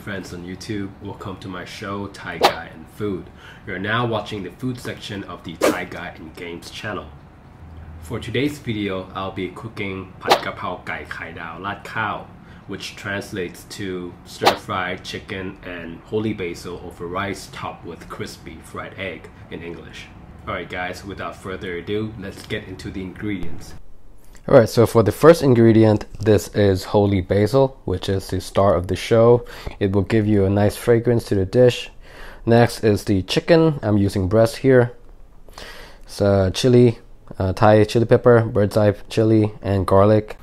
friends on YouTube. Welcome to my show, Thai Guy and Food. You're now watching the food section of the Thai Guy and Games channel. For today's video, I'll be cooking Pad Kapao Gai Khai Dao Lat Khao, which translates to stir-fried chicken and holy basil over rice topped with crispy fried egg in English. Alright guys, without further ado, let's get into the ingredients. Alright, so for the first ingredient, this is holy basil, which is the star of the show. It will give you a nice fragrance to the dish. Next is the chicken. I'm using breast here. It's uh, chili, uh, Thai chili pepper, bird's eye chili, and garlic.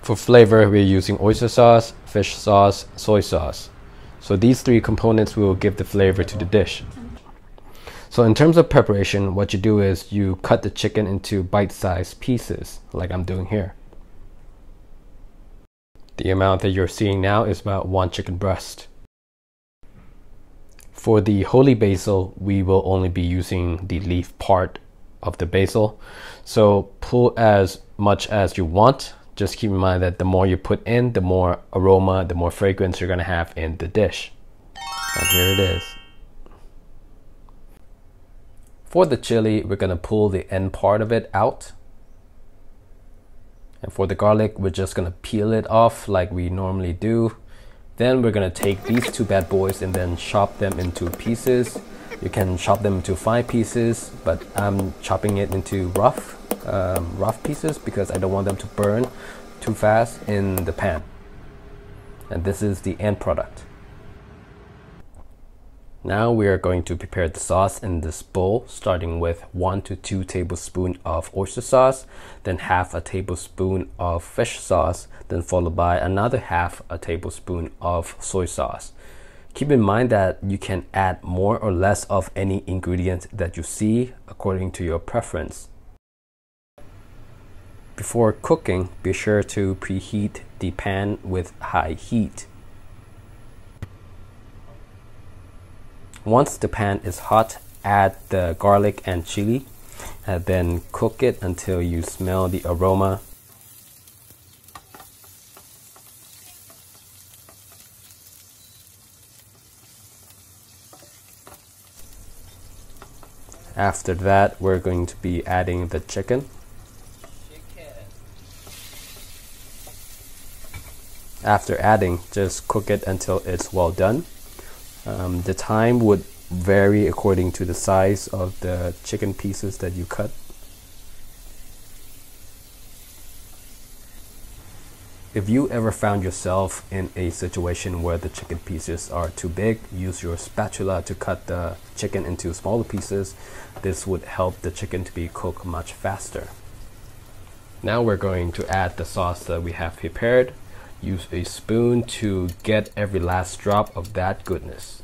For flavor, we're using oyster sauce, fish sauce, soy sauce. So these three components will give the flavor to the dish. So in terms of preparation, what you do is you cut the chicken into bite-sized pieces, like I'm doing here. The amount that you're seeing now is about one chicken breast. For the holy basil, we will only be using the leaf part of the basil. So pull as much as you want. Just keep in mind that the more you put in, the more aroma, the more fragrance you're gonna have in the dish. And here it is. For the chili, we're gonna pull the end part of it out. And for the garlic, we're just gonna peel it off like we normally do. Then we're gonna take these two bad boys and then chop them into pieces. You can chop them into fine pieces, but I'm chopping it into rough, um, rough pieces because I don't want them to burn too fast in the pan. And this is the end product. Now we are going to prepare the sauce in this bowl, starting with 1 to 2 tablespoons of oyster sauce, then half a tablespoon of fish sauce, then followed by another half a tablespoon of soy sauce. Keep in mind that you can add more or less of any ingredient that you see according to your preference. Before cooking, be sure to preheat the pan with high heat. Once the pan is hot, add the garlic and chili and then cook it until you smell the aroma. After that, we're going to be adding the chicken. After adding, just cook it until it's well done. Um, the time would vary according to the size of the chicken pieces that you cut. If you ever found yourself in a situation where the chicken pieces are too big, use your spatula to cut the chicken into smaller pieces. This would help the chicken to be cooked much faster. Now we're going to add the sauce that we have prepared. Use a spoon to get every last drop of that goodness.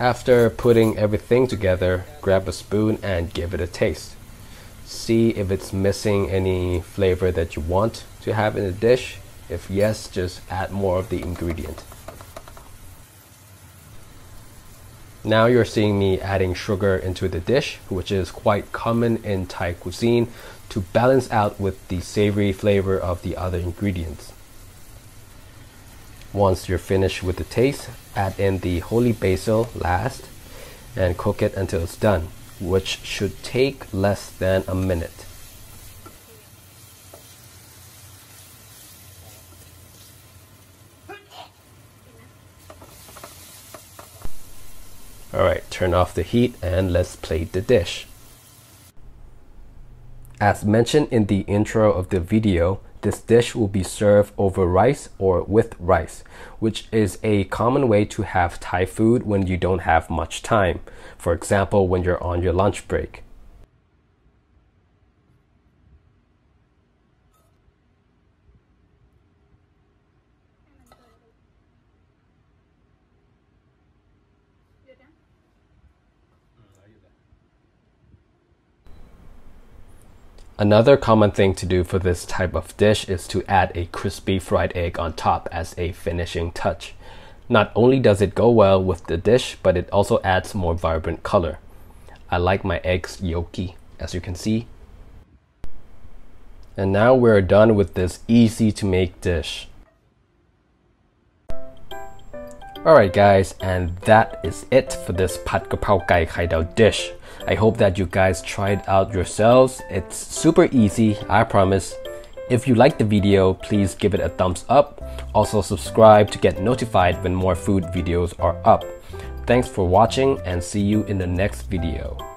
After putting everything together, grab a spoon and give it a taste. See if it's missing any flavor that you want to have in the dish if yes, just add more of the ingredient. Now you're seeing me adding sugar into the dish, which is quite common in Thai cuisine to balance out with the savory flavor of the other ingredients. Once you're finished with the taste, add in the holy basil last and cook it until it's done, which should take less than a minute. Alright, turn off the heat and let's plate the dish. As mentioned in the intro of the video, this dish will be served over rice or with rice, which is a common way to have Thai food when you don't have much time. For example, when you're on your lunch break. Another common thing to do for this type of dish is to add a crispy fried egg on top as a finishing touch. Not only does it go well with the dish, but it also adds more vibrant color. I like my eggs yolky, as you can see. And now we're done with this easy to make dish. Alright guys, and that is it for this Pat Kapao Gai Kai Dao dish. I hope that you guys try it out yourselves. It's super easy, I promise. If you liked the video, please give it a thumbs up. Also subscribe to get notified when more food videos are up. Thanks for watching and see you in the next video.